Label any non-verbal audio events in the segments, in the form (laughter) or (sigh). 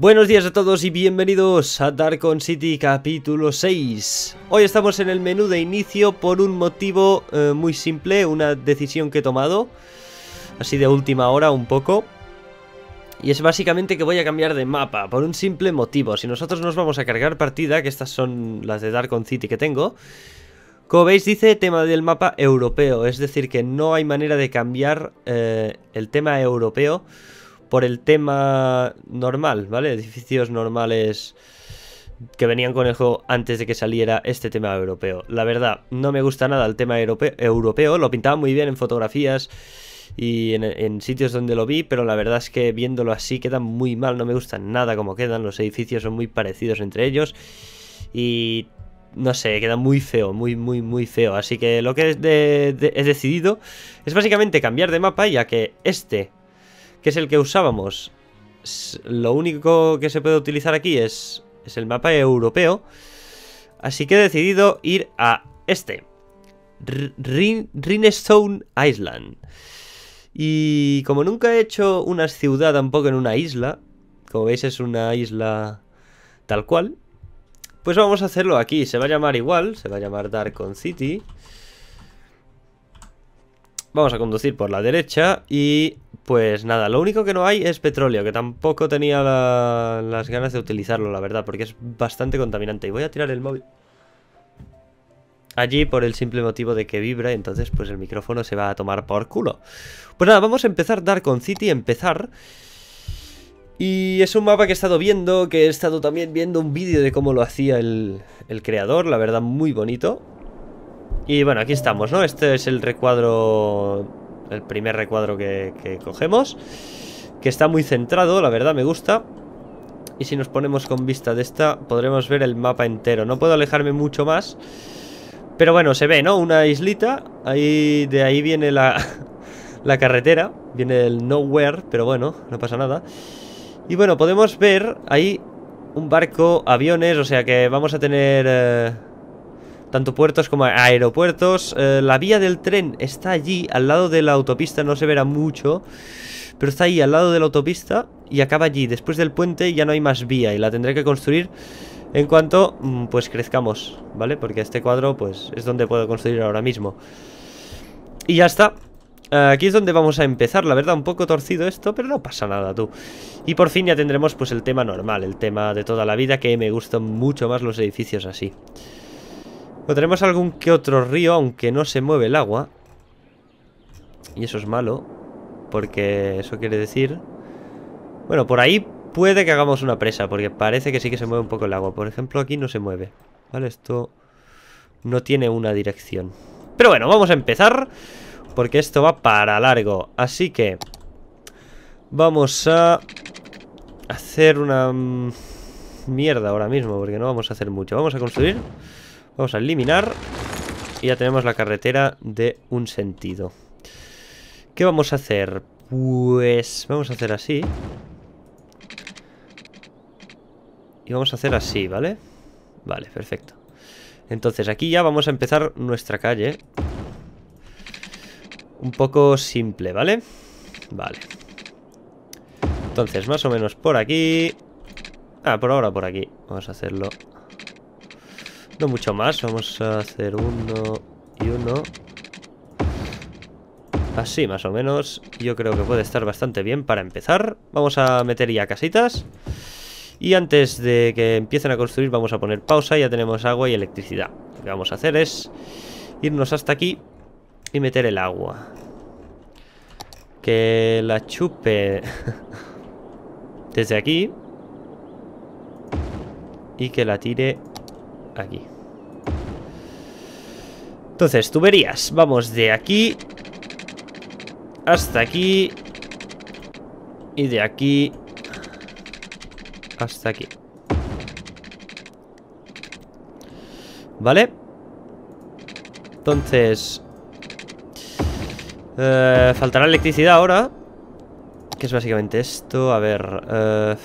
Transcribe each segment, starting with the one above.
Buenos días a todos y bienvenidos a Darkon City capítulo 6 Hoy estamos en el menú de inicio por un motivo eh, muy simple, una decisión que he tomado Así de última hora un poco. Y es básicamente que voy a cambiar de mapa por un simple motivo. Si nosotros nos vamos a cargar partida, que estas son las de Darkon City que tengo como veis dice tema del mapa europeo, es decir que no hay manera de cambiar eh, el tema europeo por el tema normal, ¿vale? Edificios normales que venían con el juego antes de que saliera este tema europeo. La verdad, no me gusta nada el tema europeo, lo pintaba muy bien en fotografías y en, sitios donde lo vi, pero la verdad es que viéndolo así queda muy mal, no me gusta nada como quedan, los edificios son muy parecidos entre ellos y no sé, queda muy feo, muy, muy, muy feo. Así que lo que he decidido es básicamente cambiar de mapa, ya que este que es el que usábamos. Lo único que se puede utilizar aquí es, es el mapa europeo. Así que he decidido ir a este. Rinestone Island. Y como nunca he hecho una ciudad tampoco en una isla, como veis es una isla tal cual, pues vamos a hacerlo aquí. Se va a llamar igual, se va a llamar Darkon City. Vamos a conducir por la derecha y pues nada, lo único que no hay es petróleo, que tampoco tenía las ganas de utilizarlo, la verdad, porque es bastante contaminante. Y voy a tirar el móvil allí por el simple motivo de que vibra, entonces pues el micrófono se va a tomar por culo. Pues nada, vamos a empezar Darkon City, empezar... Y es un mapa que he estado viendo, que he estado también viendo un vídeo de cómo lo hacía el, el creador, la verdad muy bonito. Y bueno, aquí estamos, ¿no? Este es el recuadro, el primer recuadro que, cogemos. Que está muy centrado, la verdad, me gusta. Y si nos ponemos con vista de esta, podremos ver el mapa entero. No puedo alejarme mucho más. Pero bueno, se ve, ¿no? Una islita. Ahí, de ahí viene la, (laughs) carretera. Viene el nowhere, pero bueno, no pasa nada. Y bueno, podemos ver ahí un barco, aviones, o sea que vamos a tener... Eh, tanto puertos como aeropuertos. Eh, la vía del tren está allí, al lado de la autopista, no se verá mucho. Pero está ahí, al lado de la autopista y acaba allí. Después del puente ya no hay más vía y la tendré que construir en cuanto mm, pues crezcamos, ¿vale? Porque este cuadro pues es donde puedo construir ahora mismo. Y ya está. Aquí es donde vamos a empezar, la verdad, un poco torcido esto, pero no pasa nada, tú. Y por fin ya tendremos pues el tema normal, el tema de toda la vida, que me gustan mucho más los edificios así tenemos algún que otro río, aunque no se mueve el agua. Y eso es malo. Porque eso quiere decir... Bueno, por ahí puede que hagamos una presa, porque parece que sí que se mueve un poco el agua. Por ejemplo, aquí no se mueve. ¿Vale? Esto no tiene una dirección. Pero bueno, vamos a empezar, porque esto va para largo. Así que... Vamos a... Hacer una... Mm, mierda ahora mismo, porque no vamos a hacer mucho. Vamos a construir... Vamos a eliminar. Y ya tenemos la carretera de un sentido. ¿Qué vamos a hacer? Pues vamos a hacer así. Y vamos a hacer así, ¿vale? Vale, perfecto. Entonces aquí ya vamos a empezar nuestra calle. Un poco simple, ¿vale? Vale. Entonces, más o menos por aquí. Ah, por ahora por aquí. Vamos a hacerlo no mucho más, vamos a hacer uno y uno. Así más o menos. Yo creo que puede estar bastante bien para empezar. Vamos a meter ya casitas. Y antes de que empiecen a construir vamos a poner pausa. Ya tenemos agua y electricidad. Lo que vamos a hacer es irnos hasta aquí y meter el agua. Que la chupe (laughs) desde aquí. Y que la tire aquí. Entonces, tuberías. Vamos de aquí hasta aquí y de aquí hasta aquí. ¿Vale? Entonces... Eh, faltará electricidad ahora. Que es básicamente esto. A ver... Eh,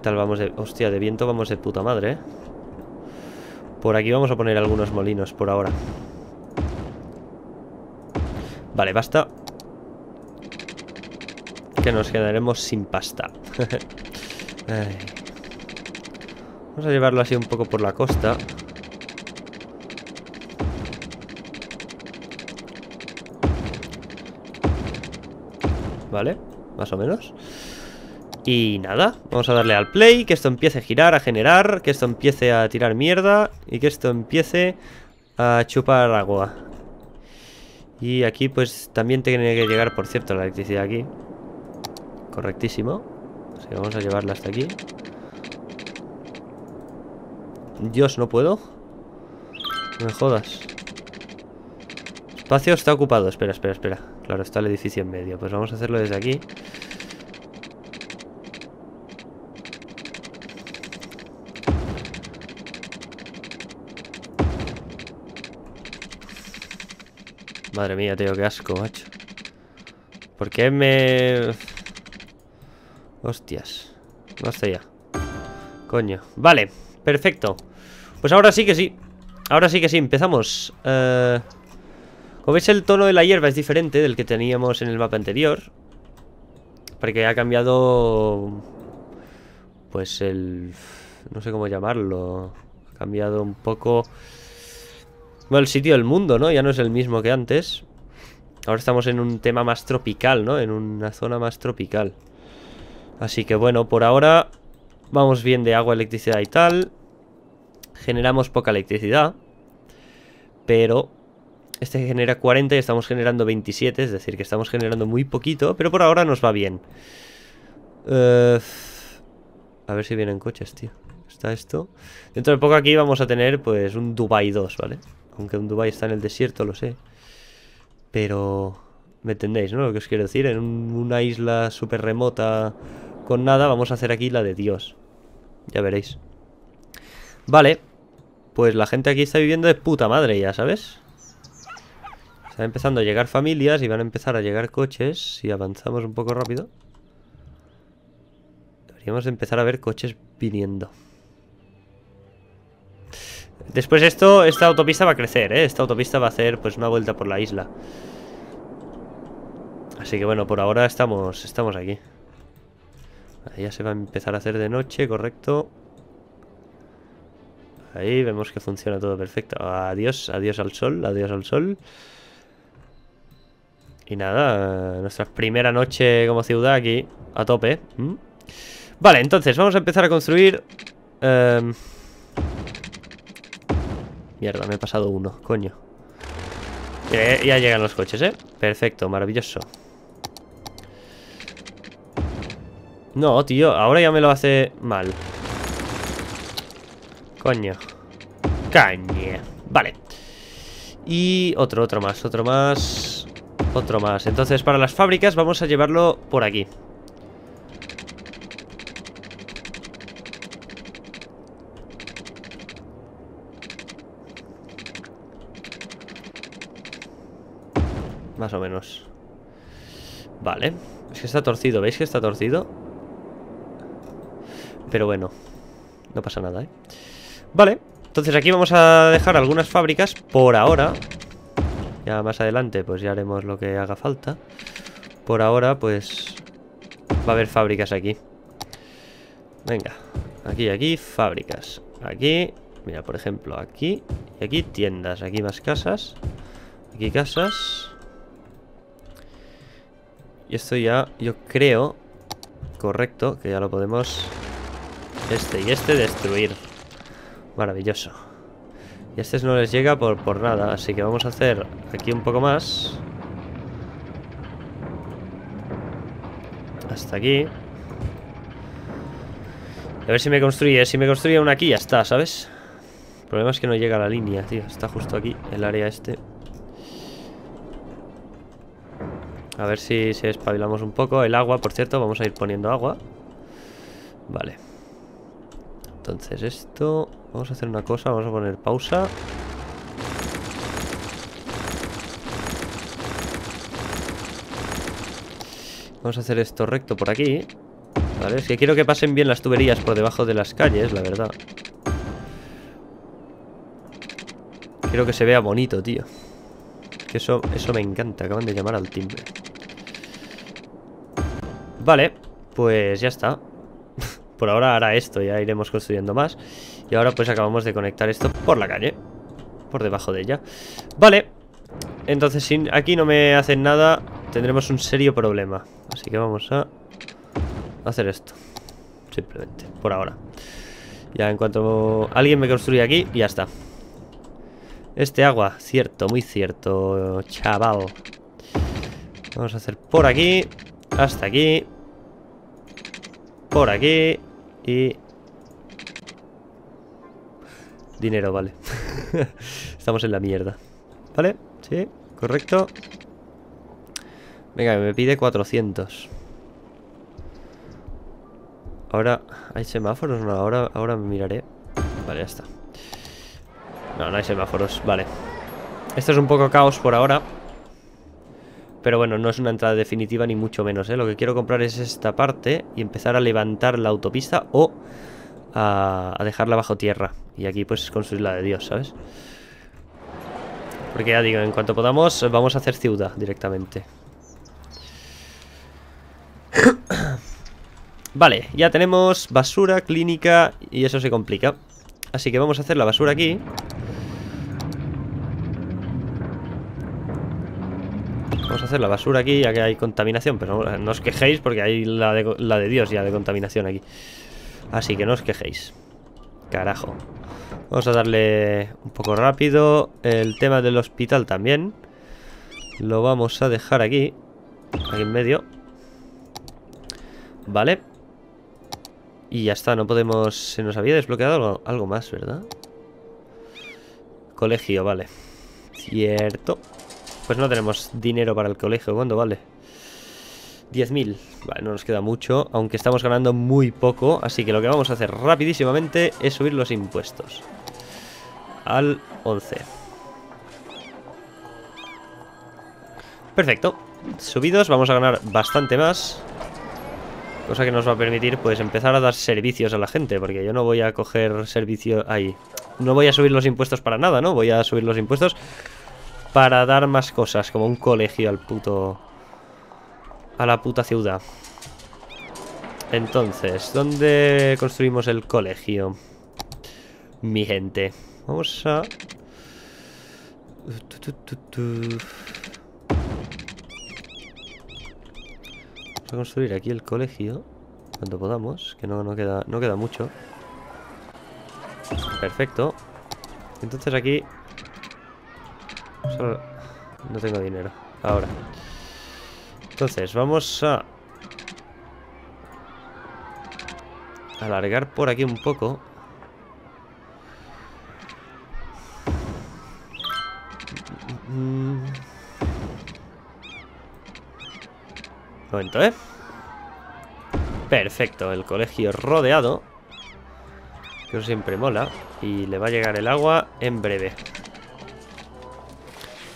¿Qué tal vamos de... Hostia, de viento vamos de puta madre, ¿eh? Por aquí vamos a poner algunos molinos por ahora. Vale, basta. que nos quedaremos sin pasta. (laughs) Vamos a llevarlo así un poco por la costa. Vale, más o menos. Y nada, vamos a darle al play, que esto empiece a girar, a generar, que esto empiece a tirar mierda y que esto empiece a chupar agua. Y aquí pues también tiene que llegar, por cierto, la electricidad aquí. Correctísimo. Así que vamos a llevarla hasta aquí. Dios, no puedo. No me jodas. Espacio está ocupado. Espera, espera, espera. Claro, está el edificio en medio. Pues vamos a hacerlo desde aquí. Madre mía, tío, qué asco, macho. ¿Por qué me...? Hostias. Basta ya. Coño. Vale, perfecto. Pues ahora sí que sí. Ahora sí que sí, empezamos. Eh, como veis, el tono de la hierba es diferente del que teníamos en el mapa anterior. Porque ha cambiado... Pues el... No sé cómo llamarlo. Ha cambiado un poco... Bueno, el sitio del mundo, ¿no? Ya no es el mismo que antes. Ahora estamos en un tema más tropical, ¿no? En una zona más tropical. Así que bueno, por ahora vamos bien de agua, electricidad y tal. Generamos poca electricidad. Pero este genera 40 y estamos generando 27, es decir, que estamos generando muy poquito, pero por ahora nos va bien. Eh, a ver si vienen coches, tío. Está esto. Dentro de poco aquí vamos a tener pues un Dubai 2, ¿vale? Aunque un Dubai está en el desierto, lo sé. Pero... ¿Me entendéis, no? Lo que os quiero decir. En una isla súper remota con nada, vamos a hacer aquí la de Dios. Ya veréis. Vale. Pues la gente aquí está viviendo de puta madre ya, ¿sabes? Están empezando a llegar familias y van a empezar a llegar coches si avanzamos un poco rápido. Deberíamos empezar a ver coches viniendo. Después esto, esta autopista va a crecer, ¿eh? Esta autopista va a hacer pues una vuelta por la isla. Así que bueno, por ahora estamos, estamos aquí. Ahí ya se va a empezar a hacer de noche, correcto. Ahí vemos que funciona todo perfecto. Adiós, adiós al sol, adiós al sol. Y nada, nuestra primera noche como ciudad aquí, a tope. Vale, entonces vamos a empezar a construir... Em, Mierda, me he pasado uno, coño. Ya llegan los coches, ¿eh? Perfecto, maravilloso. No, tío, ahora ya me lo hace mal. Coño. Caña Vale. Y otro, otro más, otro más Otro más. Entonces para las fábricas vamos a llevarlo por aquí Más o menos. Vale. Es que está torcido, ¿veis que está torcido? Pero bueno No pasa nada, ¿eh? Vale Entonces aquí vamos a dejar algunas fábricas Por ahora. Ya más adelante pues ya haremos lo que haga falta. Por ahora pues Va a haber fábricas aquí. Venga Aquí, aquí, fábricas. Aquí Mira, por ejemplo, aquí. Y aquí tiendas Aquí más casas. Aquí casas y esto ya, yo creo Correcto, que ya lo podemos Este y este destruir. Maravilloso. Y a estos no les llega por, por nada Así que vamos a hacer aquí un poco más. Hasta aquí. A ver si me construye Si me construye una aquí ya está, ¿sabes? El problema es que no llega a la línea, tío Está justo aquí, el área este A ver si, si espabilamos un poco. El agua, por cierto, vamos a ir poniendo agua. Vale. Entonces esto Vamos a hacer una cosa, vamos a poner pausa. Vamos a hacer esto recto por aquí. Vale, es que quiero que pasen bien las tuberías por debajo de las calles, la verdad. Quiero que se vea bonito, tío. Que eso, eso me encanta Acaban de llamar al timbre Vale, pues ya está. (laughs) por ahora hará esto, ya iremos construyendo más. Y ahora pues acabamos de conectar esto por la calle. Por debajo de ella. Vale. Entonces si aquí no me hacen nada, tendremos un serio problema. Así que vamos a hacer esto. Simplemente, por ahora. Ya en cuanto alguien me construye aquí, ya está. Este agua, cierto, muy cierto, chaval. Vamos a hacer por aquí, hasta aquí. Por aquí y... Dinero, vale. (laughs) Estamos en la mierda. ¿Vale? Sí, correcto. Venga, me pide 400. Ahora, ¿hay semáforos? No, ahora, ahora me miraré. Vale, ya está. No, no hay semáforos, vale. Esto es un poco caos por ahora. Pero bueno, no es una entrada definitiva ni mucho menos, ¿eh? Lo que quiero comprar es esta parte y empezar a levantar la autopista o a, dejarla bajo tierra. Y aquí pues construir la de Dios, ¿sabes? Porque ya digo, en cuanto podamos vamos a hacer ciudad directamente. (coughs) Vale, ya tenemos basura, clínica y eso se complica. Así que vamos a hacer la basura aquí. Vamos a hacer la basura aquí ya que hay contaminación Pero no os quejéis porque hay la de, Dios ya de contaminación aquí. Así que no os quejéis. Carajo. Vamos a darle un poco rápido. El tema del hospital también. Lo vamos a dejar aquí. Aquí en medio. Vale. Y ya está, no podemos... Se nos había desbloqueado algo, algo más, ¿verdad? Colegio, vale. Cierto pues no tenemos dinero para el colegio. ¿Cuándo vale? 10.000. Vale, no nos queda mucho, aunque estamos ganando muy poco. Así que lo que vamos a hacer rapidísimamente es subir los impuestos. Al 11. Perfecto. Subidos, vamos a ganar bastante más. Cosa que nos va a permitir pues empezar a dar servicios a la gente. Porque yo no voy a coger servicio ahí. No voy a subir los impuestos para nada, ¿no? Voy a subir los impuestos para dar más cosas, como un colegio al puto... A la puta ciudad. Entonces, ¿dónde construimos el colegio? Mi gente. Vamos a... Vamos a construir aquí el colegio cuando podamos, que no, no, queda, no queda mucho. Perfecto. Entonces aquí no tengo dinero. Ahora. Entonces, vamos a... Alargar por aquí un poco. Un momento, ¿eh? Perfecto, el colegio rodeado. Que siempre mola. Y le va a llegar el agua en breve.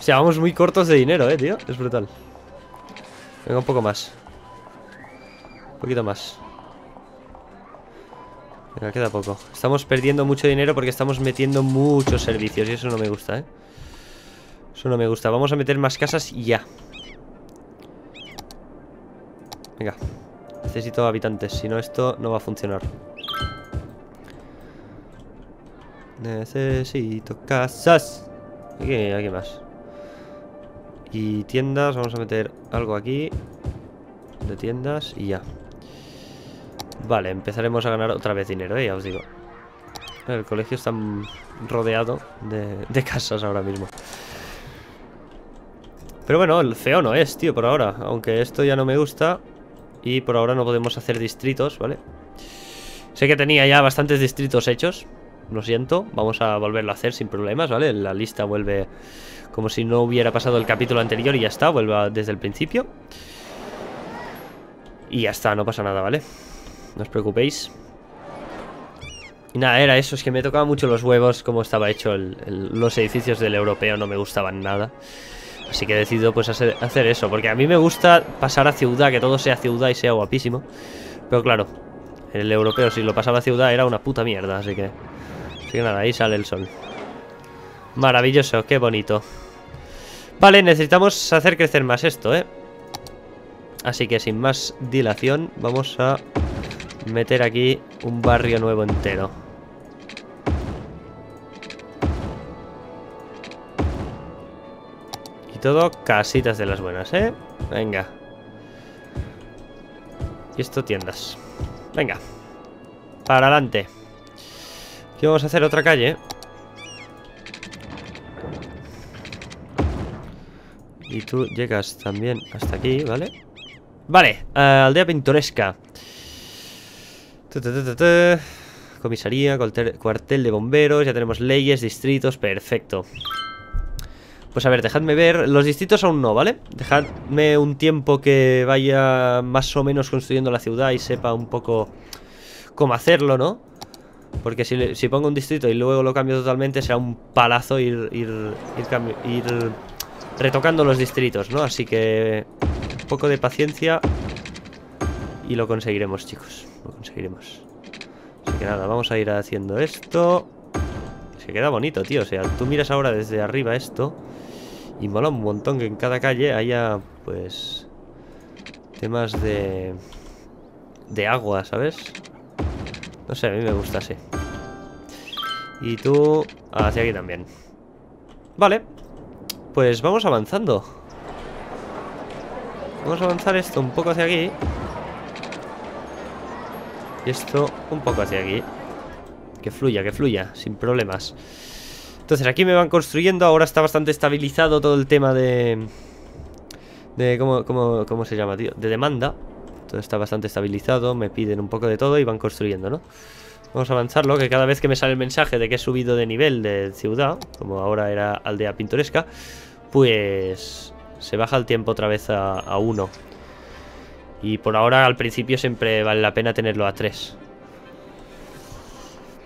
O vamos muy cortos de dinero, eh, tío. Es brutal. Venga, un poco más. Un poquito más. Venga, queda poco. Estamos perdiendo mucho dinero porque estamos metiendo muchos servicios Y eso no me gusta, eh. Eso no me gusta. Vamos a meter más casas ya. Venga. Necesito habitantes Si no, esto no va a funcionar. Necesito casas. Aquí, aquí más y tiendas, vamos a meter algo aquí De tiendas y ya Vale, empezaremos a ganar otra vez dinero, ¿eh? ya os digo El colegio está rodeado de, casas ahora mismo Pero bueno, el feo no es, tío, por ahora Aunque esto ya no me gusta Y por ahora no podemos hacer distritos, ¿vale? Sé que tenía ya bastantes distritos hechos Lo siento, vamos a volverlo a hacer sin problemas, ¿vale? La lista vuelve como si no hubiera pasado el capítulo anterior y ya está, vuelva desde el principio. Y ya está, no pasa nada, ¿vale? No os preocupéis. Y nada, era eso, es que me tocaba mucho los huevos, como estaba hecho los edificios del europeo, no me gustaban nada. Así que he decidido pues hacer, hacer, eso, porque a mí me gusta pasar a ciudad, que todo sea ciudad y sea guapísimo. Pero claro, el europeo si lo pasaba a ciudad era una puta mierda, así que... Así que nada, ahí sale el sol. Maravilloso, qué bonito. Vale, necesitamos hacer crecer más esto, ¿eh? Así que sin más dilación, vamos a meter aquí un barrio nuevo entero. Y todo casitas de las buenas, ¿eh? Venga. Y esto tiendas. Venga. Para adelante. Aquí vamos a hacer otra calle. Y tú llegas también hasta aquí, ¿vale? Vale, eh, aldea pintoresca. Comisaría, cuartel de bomberos, ya tenemos leyes, distritos, perfecto. Pues a ver, dejadme ver Los distritos aún no, ¿vale? Dejadme un tiempo que vaya más o menos construyendo la ciudad Y sepa un poco cómo hacerlo, ¿no? Porque si, pongo un distrito y luego lo cambio totalmente Será un palazo ir, ir, ir, retocando los distritos, ¿no? Así que un poco de paciencia Y lo conseguiremos, chicos Lo conseguiremos Así que nada, vamos a ir haciendo esto Se queda bonito, tío O sea, tú miras ahora desde arriba esto y mola un montón que en cada calle haya, pues... Temas de... De agua, ¿sabes? No sé, a mí me gusta así. Y tú hacia aquí también. Vale. Pues vamos avanzando. Vamos a avanzar esto un poco hacia aquí. Y esto un poco hacia aquí. Que fluya, que fluya, sin problemas. Entonces aquí me van construyendo, ahora está bastante estabilizado todo el tema de... De cómo, cómo, se llama, tío, de demanda Todo está bastante estabilizado, me piden un poco de todo y van construyendo, ¿no? Vamos a avanzarlo, que cada vez que me sale el mensaje de que he subido de nivel de ciudad Como ahora era aldea pintoresca Pues se baja el tiempo otra vez a, uno Y por ahora al principio siempre vale la pena tenerlo a tres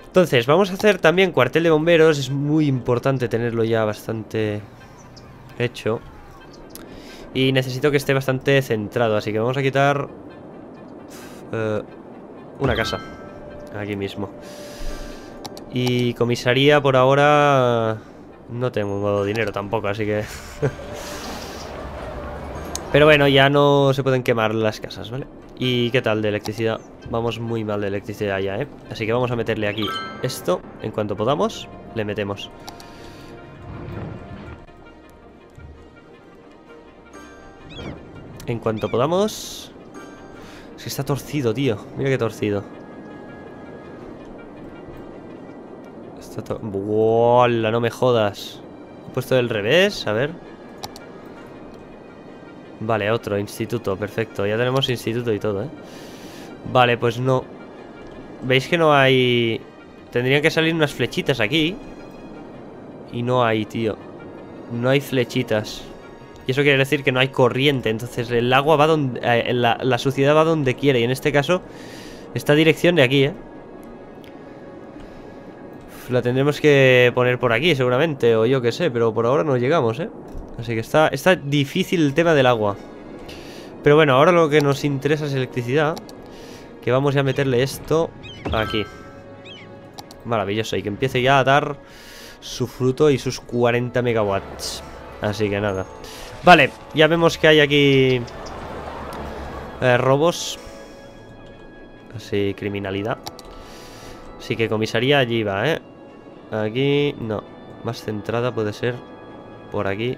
entonces, vamos a hacer también cuartel de bomberos. Es muy importante tenerlo ya bastante hecho. Y necesito que esté bastante centrado. Así que vamos a quitar... Eh, una casa. Aquí mismo. Y comisaría por ahora... No tengo dinero tampoco, así que... (laughs) Pero bueno, ya no se pueden quemar las casas, ¿vale? ¿Y qué tal de electricidad? Vamos muy mal de electricidad ya, ¿eh? Así que vamos a meterle aquí esto. En cuanto podamos, le metemos. En cuanto podamos... Es que está torcido, tío. Mira qué torcido. Está torcido. No me jodas. He puesto del revés, a ver. Vale, otro, instituto, perfecto Ya tenemos instituto y todo, ¿eh? Vale, pues no ¿Veis que no hay...? Tendrían que salir unas flechitas aquí Y no hay, tío No hay flechitas Y eso quiere decir que no hay corriente Entonces el agua va donde... Eh, la, la suciedad va donde quiere Y en este caso Esta dirección de aquí, ¿eh? La tendremos que poner por aquí seguramente O yo qué sé, pero por ahora no llegamos, ¿eh? Así que está, está difícil el tema del agua. Pero bueno, ahora lo que nos interesa es electricidad Que vamos ya a meterle esto aquí. Maravilloso, y que empiece ya a dar su fruto y sus 40 megawatts. Así que nada. Vale, ya vemos que hay aquí eh, Robos. Así, criminalidad. Así que comisaría allí va, ¿eh? Aquí, no Más centrada puede ser Por aquí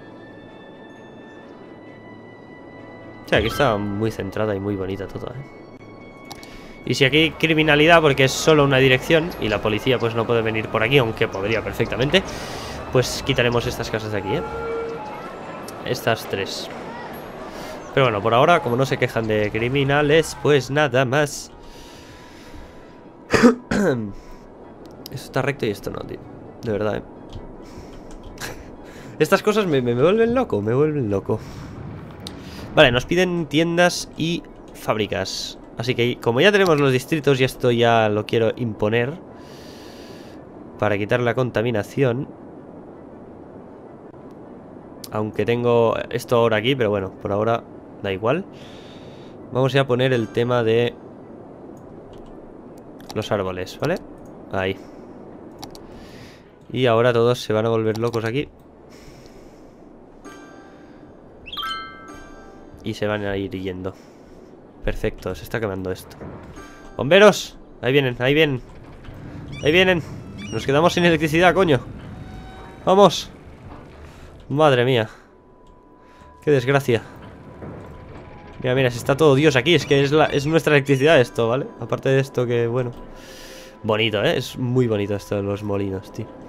aquí está muy centrada y muy bonita toda, ¿eh? Y si aquí criminalidad porque es solo una dirección y la policía pues no puede venir por aquí, aunque podría perfectamente, pues quitaremos estas casas de aquí, ¿eh? Estas tres. Pero bueno, por ahora, como no se quejan de criminales, pues nada más. (coughs) esto está recto y esto no, tío. De verdad, ¿eh? (laughs) Estas cosas me, me vuelven loco, me vuelven loco. Vale, nos piden tiendas y fábricas. Así que como ya tenemos los distritos y esto ya lo quiero imponer para quitar la contaminación. Aunque tengo esto ahora aquí, pero bueno, por ahora da igual. Vamos a poner el tema de los árboles, ¿vale? Ahí. Y ahora todos se van a volver locos aquí. y se van a ir yendo. Perfecto, se está quemando esto ¡Bomberos! Ahí vienen, ahí vienen Ahí vienen Nos quedamos sin electricidad, coño ¡Vamos! Madre mía Qué desgracia Mira, mira, está todo Dios aquí Es que es, la, es nuestra electricidad esto, ¿vale? Aparte de esto que, bueno Bonito, ¿eh? Es muy bonito esto de los molinos, tío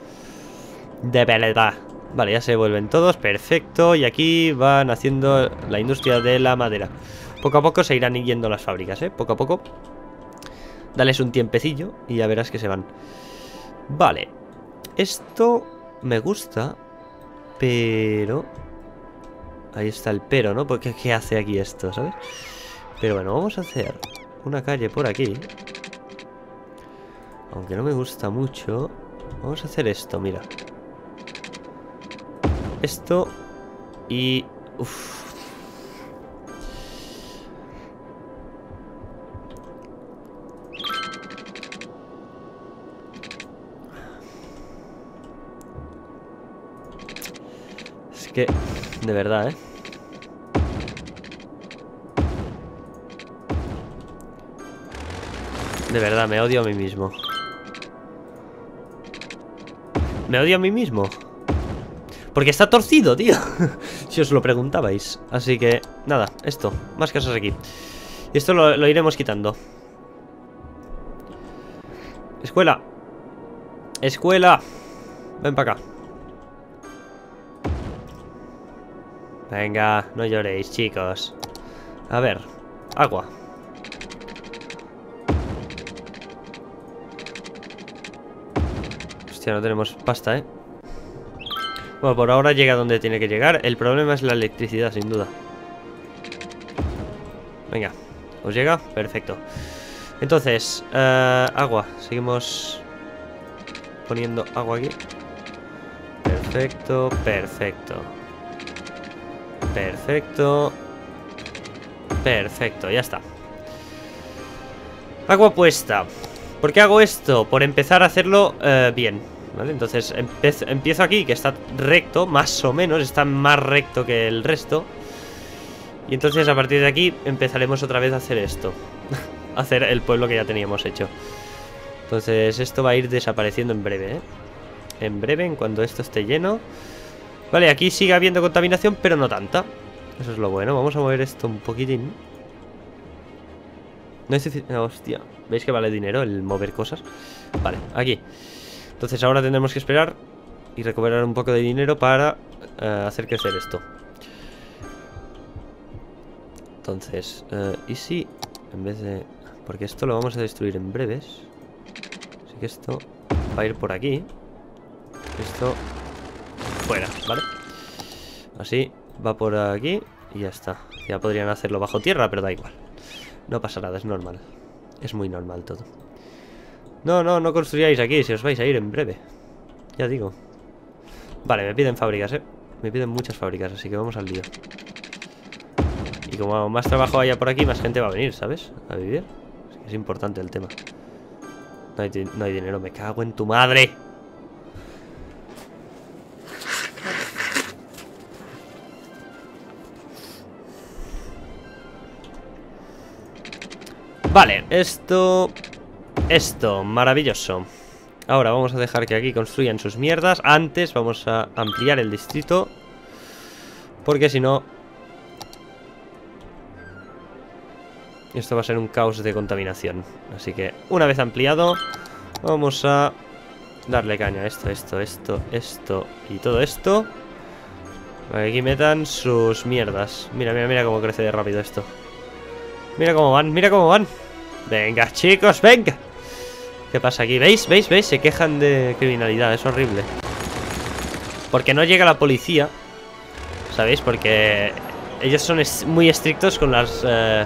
De verdad. Vale, ya se vuelven todos, perfecto. Y aquí van haciendo la industria de la madera. Poco a poco se irán yendo las fábricas, ¿eh? Poco a poco. Dales un tiempecillo y ya verás que se van. Vale. Esto me gusta Pero Ahí está el pero, ¿no? Porque ¿qué hace aquí esto, sabes? Pero bueno, vamos a hacer una calle por aquí. Aunque no me gusta mucho. Vamos a hacer esto, mira esto y... Uf. Es que, de verdad, ¿eh? De verdad, me odio a mí mismo. Me odio a mí mismo. Porque está torcido, tío. (laughs) Si os lo preguntabais. Así que, nada, esto. Más casas aquí. Y esto lo, iremos quitando. Escuela. Escuela. Ven para acá. Venga, no lloréis, chicos. A ver Agua. Hostia, no tenemos pasta, ¿eh? Bueno, por ahora llega donde tiene que llegar. El problema es la electricidad, sin duda. Venga, ¿os llega? Perfecto. Entonces, eh, agua. Seguimos poniendo agua aquí. Perfecto, perfecto. Perfecto. Perfecto, ya está. Agua puesta. ¿Por qué hago esto? Por empezar a hacerlo eh, bien. Entonces empiezo aquí, que está recto, más o menos, está más recto que el resto. Y entonces a partir de aquí empezaremos otra vez a hacer esto. (laughs) hacer el pueblo que ya teníamos hecho. Entonces esto va a ir desapareciendo en breve, ¿eh? En breve, en cuanto esto esté lleno. Vale, aquí sigue habiendo contaminación, pero no tanta. Eso es lo bueno. Vamos a mover esto un poquitín. No es decir... hostia. ¿Veis que vale dinero el mover cosas? Vale, aquí. Entonces ahora tendremos que esperar y recuperar un poco de dinero para eh, hacer crecer esto. Entonces, eh, ¿y si en vez de...? Porque esto lo vamos a destruir en breves. Así que esto va a ir por aquí. Esto fuera, ¿vale? Así, va por aquí y ya está. Ya podrían hacerlo bajo tierra, pero da igual. No pasa nada, es normal. Es muy normal todo. No, no, no construyáis aquí, si os vais a ir en breve. Ya digo. Vale, me piden fábricas, ¿eh? Me piden muchas fábricas, así que vamos al lío. Y como más trabajo haya por aquí, más gente va a venir, ¿sabes? A vivir. Es, importante el tema. No hay, no hay dinero, me cago en tu madre. Vale, esto esto, maravilloso. Ahora vamos a dejar que aquí construyan sus mierdas. Antes vamos a ampliar el distrito Porque si no Esto va a ser un caos de contaminación. Así que una vez ampliado Vamos a darle caña a esto, esto, esto, esto y todo esto. Aquí metan sus mierdas. Mira, mira, mira cómo crece de rápido esto. Mira cómo van, mira cómo van. Venga, chicos, venga ¿Qué pasa aquí? ¿Veis? ¿Veis? ¿Veis? Se quejan de criminalidad, es horrible Porque no llega la policía ¿Sabéis? Porque ellos son muy estrictos con las... Eh,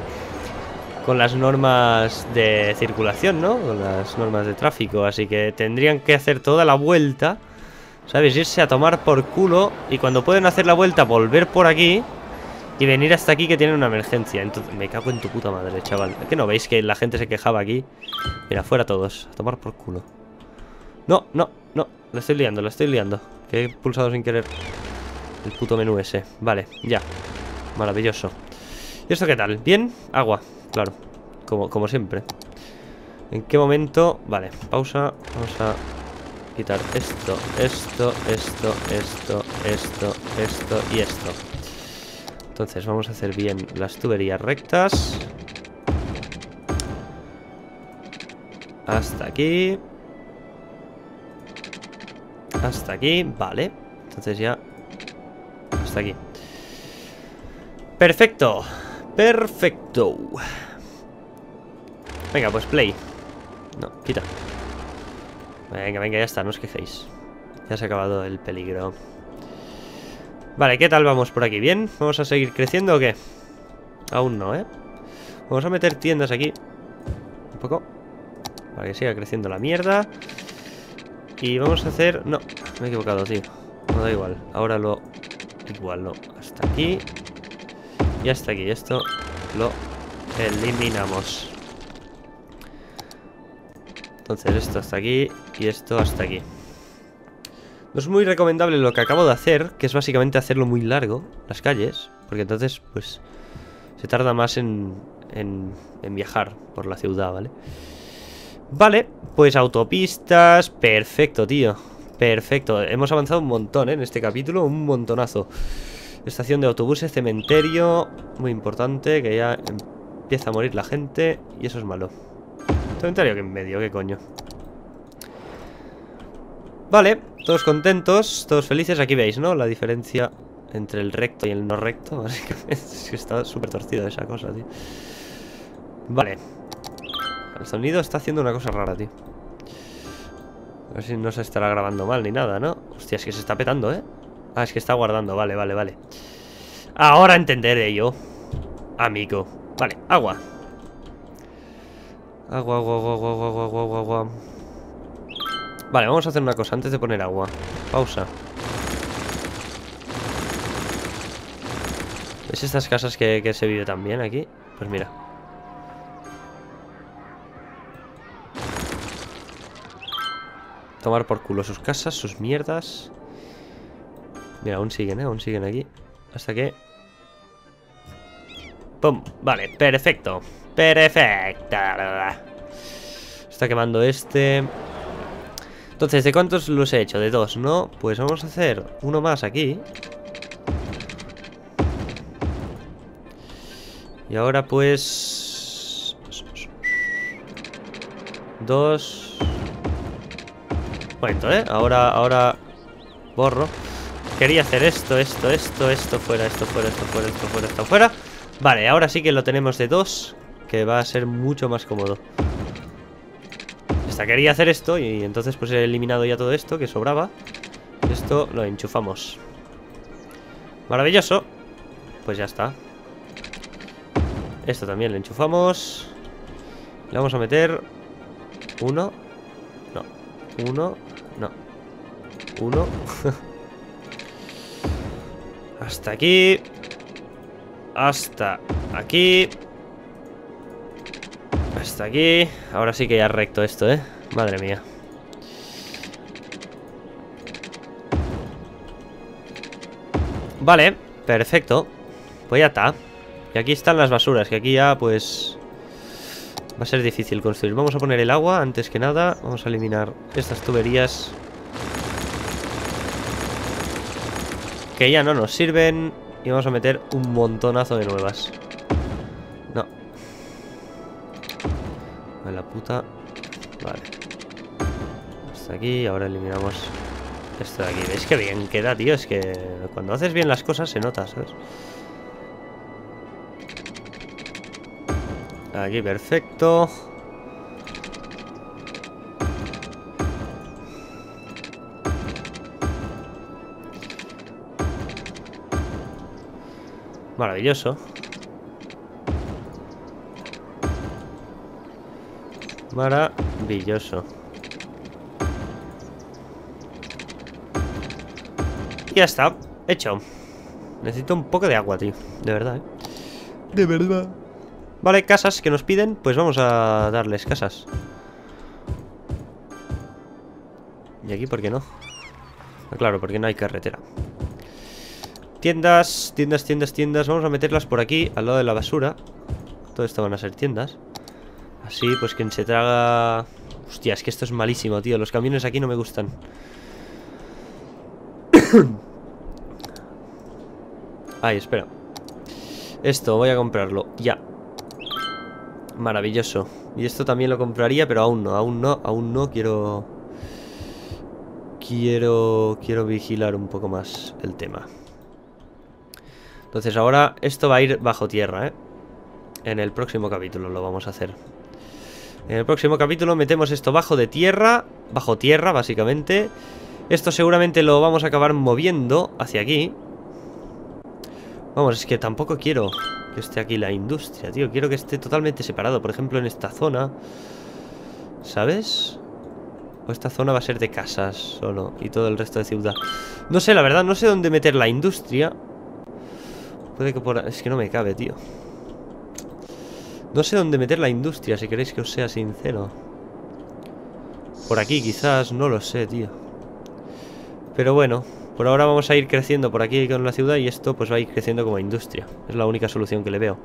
con las normas de circulación, ¿no? Con las normas de tráfico Así que tendrían que hacer toda la vuelta ¿Sabes? Irse a tomar por culo Y cuando pueden hacer la vuelta, volver por aquí y venir hasta aquí que tienen una emergencia. Entonces, me cago en tu puta madre, chaval. ¿Es que no veis que la gente se quejaba aquí? Mira, fuera todos. A tomar por culo. No, no, no. Lo estoy liando, lo estoy liando. Que he pulsado sin querer el puto menú ese. Vale, ya. Maravilloso. ¿Y esto qué tal? ¿Bien? Agua. claro. Como, como siempre. ¿En qué momento? Vale, pausa. Vamos a quitar esto, esto, esto, esto, esto, esto y esto. Entonces vamos a hacer bien las tuberías rectas. Hasta aquí. Hasta aquí, vale. Entonces ya... Hasta aquí. Perfecto. Perfecto. Venga, pues play. No, quita. Venga, venga, ya está, no os quejéis. Ya se ha acabado el peligro. Vale, ¿qué tal vamos por aquí? ¿Bien? ¿Vamos a seguir creciendo o qué? Aún no, ¿eh? Vamos a meter tiendas aquí. Un poco. Para que siga creciendo la mierda. Y vamos a hacer... No, me he equivocado, tío. No da igual. Ahora lo... Igual, no. Hasta aquí. Y hasta aquí. Esto lo eliminamos. Entonces esto hasta aquí y esto hasta aquí. No es muy recomendable lo que acabo de hacer, que es básicamente hacerlo muy largo, las calles, porque entonces, pues, se tarda más en, en, en viajar por la ciudad, ¿vale? Vale, pues autopistas, perfecto, tío. Perfecto, hemos avanzado un montón ¿eh? en este capítulo, un montonazo. Estación de autobuses, cementerio, muy importante, que ya empieza a morir la gente y eso es malo. Cementerio que en medio, qué coño. Vale, todos contentos, todos felices. Aquí veis, ¿no? La diferencia entre el recto y el no recto. (laughs) Básicamente, es que está súper torcido esa cosa, tío. Vale. El sonido está haciendo una cosa rara, tío. A ver si no se estará grabando mal ni nada, ¿no? Hostia, es que se está petando, ¿eh? Ah, es que está guardando, vale, vale, vale Ahora entenderé yo Amigo Vale, agua Agua, agua, agua, agua, agua, agua, agua, agua Vale, vamos a hacer una cosa antes de poner agua. Pausa. ¿Ves estas casas que, que se vive también aquí? Pues mira. Tomar por culo sus casas, sus mierdas. Mira, aún siguen, ¿eh? Aún siguen aquí. Hasta que... ¡Pum! Vale, perfecto. Perfecta Está quemando este Entonces, ¿de cuántos los he hecho? De dos, ¿no? Pues vamos a hacer uno más aquí Y ahora pues... Dos... Momento, ¿eh? Ahora, ahora... Borro Quería hacer esto, esto, esto, esto fuera, esto fuera, esto fuera, esto fuera, esto fuera Vale, ahora sí que lo tenemos de dos Que va a ser mucho más cómodo Esta quería hacer esto Y entonces pues he eliminado ya todo esto Que sobraba. Esto lo enchufamos. Maravilloso. Pues ya está. Esto también lo enchufamos. Le vamos a meter Uno. No. Uno. No. Uno. (laughs) Hasta aquí. Hasta aquí Hasta aquí. Ahora sí que ya recto esto, ¿eh? Madre mía. Vale, perfecto. Pues ya está. Y aquí están las basuras, que aquí ya pues Va a ser difícil construir. Vamos a poner el agua antes que nada. Vamos a eliminar estas tuberías. Que ya no nos sirven. Y vamos a meter un montonazo de nuevas La puta Vale Hasta aquí, ahora eliminamos Esto de aquí, ¿veis que bien queda, tío? Es que cuando haces bien las cosas se nota, ¿sabes? Aquí, perfecto Maravilloso. Maravilloso. Y ya está. Hecho. Necesito un poco de agua, tío. De verdad, ¿eh? De verdad. Vale, casas que nos piden. Pues vamos a darles casas. ¿Y aquí por qué no? Ah, claro, porque no hay carretera. Tiendas, tiendas, tiendas, tiendas Vamos a meterlas por aquí, al lado de la basura Todo esto van a ser tiendas. Así, pues quien se traga... Hostia, es que esto es malísimo, tío. Los camiones aquí no me gustan. (coughs) Ay, espera. Esto, voy a comprarlo. Ya. Maravilloso. Y esto también lo compraría, pero aún no, aún no, aún no quiero... Quiero... Quiero vigilar un poco más el tema. Entonces ahora esto va a ir bajo tierra, ¿eh? En el próximo capítulo lo vamos a hacer. En el próximo capítulo metemos esto bajo de tierra, bajo tierra básicamente. Esto seguramente lo vamos a acabar moviendo hacia aquí. Vamos, es que tampoco quiero que esté aquí la industria, tío. Quiero que esté totalmente separado. Por ejemplo, en esta zona. ¿Sabes? O esta zona va a ser de casas solo. Y todo el resto de ciudad. No sé, la verdad, no sé dónde meter la industria. Puede que por... Es que no me cabe, tío. No sé dónde meter la industria, si queréis que os sea sincero. Por aquí quizás, no lo sé, tío. Pero bueno, por ahora vamos a ir creciendo por aquí con la ciudad y esto pues va a ir creciendo como industria. Es la única solución que le veo.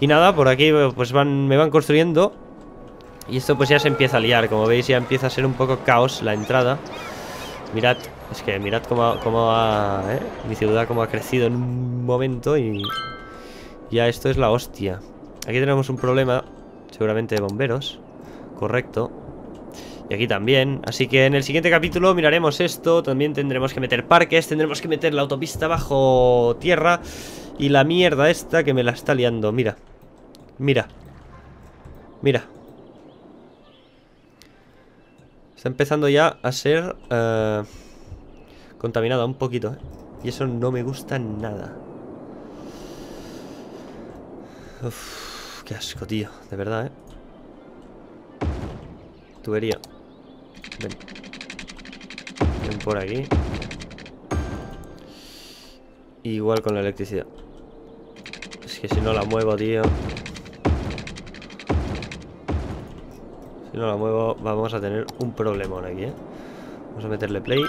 Y nada, por aquí pues van, me van construyendo. Y esto pues ya se empieza a liar. Como veis ya empieza a ser un poco caos la entrada. Mirad, es que mirad cómo, ha... ¿eh? Mi ciudad cómo ha crecido en un momento y... Ya esto es la hostia. Aquí tenemos un problema, seguramente de bomberos. Correcto. Y aquí también. Así que en el siguiente capítulo miraremos esto. También tendremos que meter parques. Tendremos que meter la autopista bajo tierra. Y la mierda esta que me la está liando. Mira. Mira. Mira. Está empezando ya a ser eh, contaminada un poquito. ¿eh? Y eso no me gusta nada. Uf, qué asco, tío. De verdad, ¿eh? Tubería. Ven. Ven por aquí. Igual con la electricidad. Es que si no la muevo, tío. Si no la muevo, vamos a tener un problemón aquí, ¿eh? Vamos a meterle play.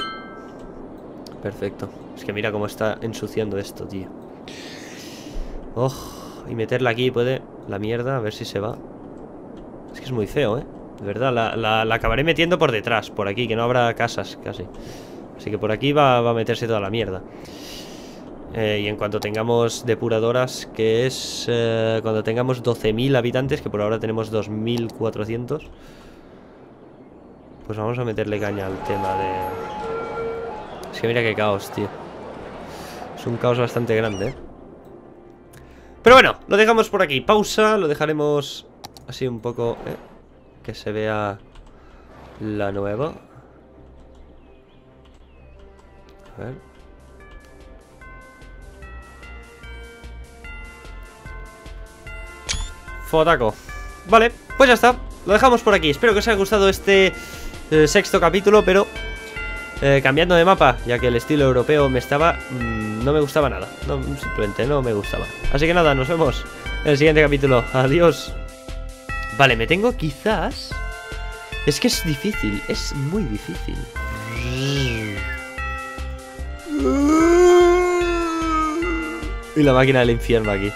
Perfecto. Es que mira cómo está ensuciando esto, tío. Oh, y meterla aquí puede... La mierda, a ver si se va. Es que es muy feo, ¿eh? De verdad, la, acabaré metiendo por detrás, por aquí, que no habrá casas casi. Así que por aquí va, a meterse toda la mierda. Eh, y en cuanto tengamos depuradoras, que es eh, cuando tengamos 12.000 habitantes, que por ahora tenemos 2.400, pues vamos a meterle caña al tema de... Es que mira qué caos, tío. Es un caos bastante grande, ¿eh? Pero bueno, lo dejamos por aquí. Pausa, lo dejaremos así un poco... ¿eh? que se vea la nueva. A ver. Fotaco. Vale, pues ya está. Lo dejamos por aquí. Espero que os haya gustado este eh, sexto capítulo, pero eh, cambiando de mapa, ya que el estilo europeo me estaba... Mm, no me gustaba nada. Simplemente no me gustaba. Así que nada, nos vemos en el siguiente capítulo. Adiós. Vale, me tengo quizás... Es que es difícil, es muy difícil. Y la máquina del infierno aquí.